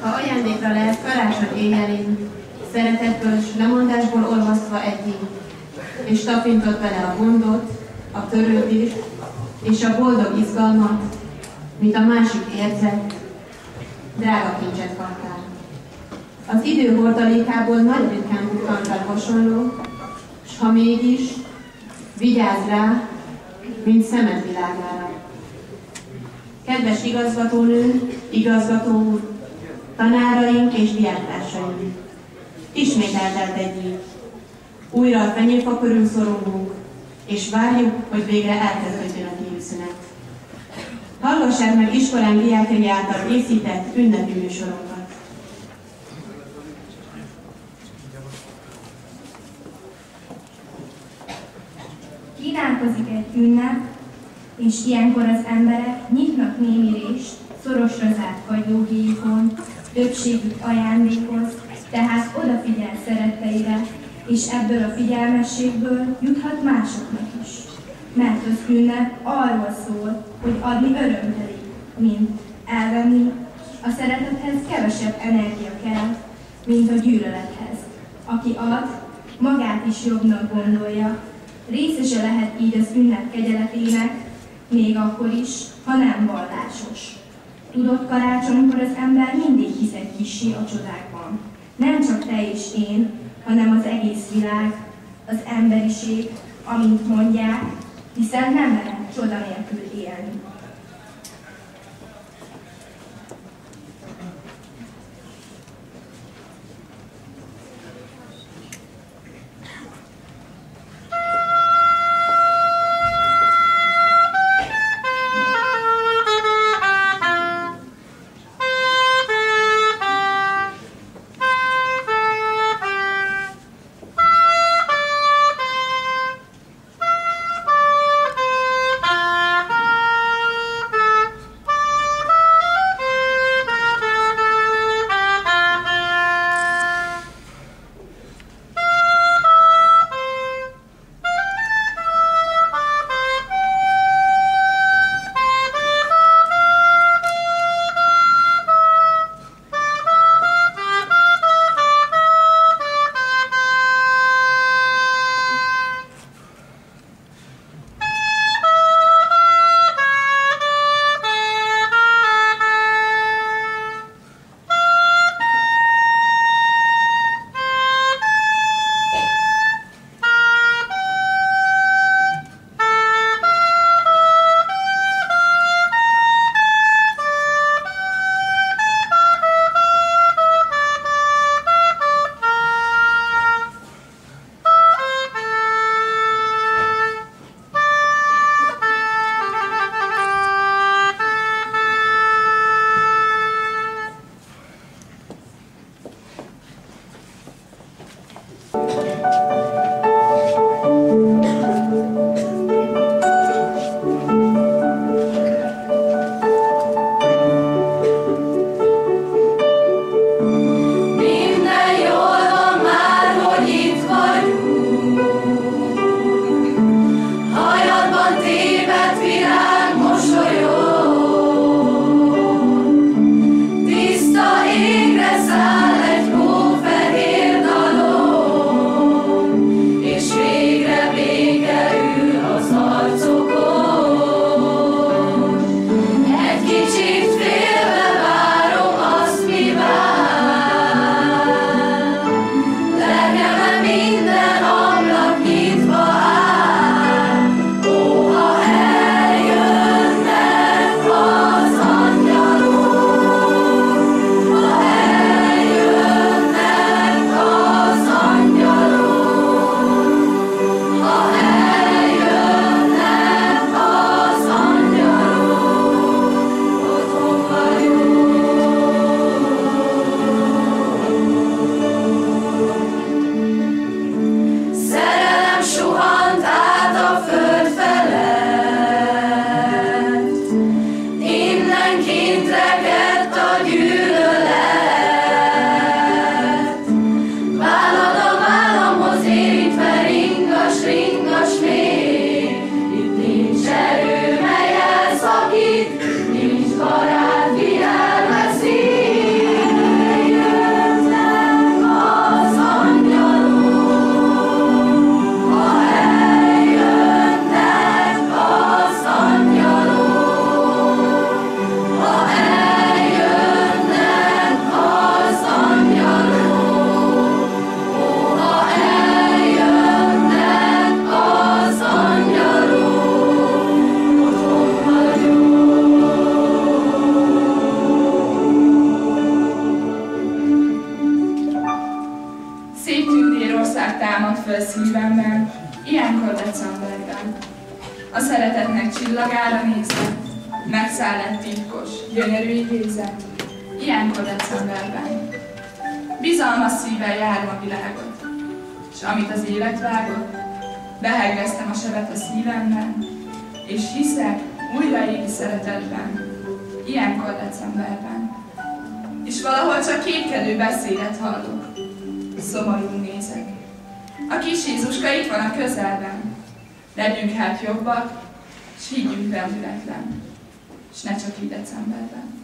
Ha ajándékra lehet karácsony éjjelén, szeretetből s lemondásból olvasztva egyik, és tapintott vele a gondot, a törődést és a boldog izgalmat, mint a másik érzett, drága kincset kaptál. Az idő hordalékából nagy ritkán bukkant hasonló, s ha mégis, vigyázz rá, mint szemed világára. Kedves igazgatónő, igazgató úr, tanáraink és diáktársaink, ismét eltelt egy év. Újra a fenyőfa körül szorongunk, és várjuk, hogy végre elkezdődjön a tívszünet. Hallgassák meg iskolán diákjai által készített ünnepi műsorokat. Kínálkozik egy ünnep, és ilyenkor az emberek nyitnak némi rést, szorosra zárt kagyóhéjukon, többségük ajándékoz, tehát odafigyel szeretteire, és ebből a figyelmességből juthat másoknak is. Mert az ünnep arról szól, hogy adni örömteli, mint elvenni, a szeretethez kevesebb energia kell, mint a gyűlölethez. Aki ad, magát is jobbnak gondolja, részese lehet így az ünnep kegyeletének, még akkor is, ha nem vallásos. Tudod, karácsonykor az ember mindig hisz egy kicsi a csodákban. Nem csak te és én, hanem az egész világ, az emberiség, amint mondják, hiszen nem lehet csoda nélkül élni. Szeretetnek csillagára nézve, megszáll egy titkos, gyönyörű idézet, ilyenkor decemberben. Bizalmas szívvel járom a világot, és amit az élet vágott, behegeztem a sebet a szívemben, és hiszek újra égi szeretetben, ilyenkor decemberben. És valahol csak kétkedő beszédet hallok, szomorú nézek. A kis Jézuska itt van a közelben. Legyünk hát jobbak, és higgyünk rendületlen, és ne csak így decemberben.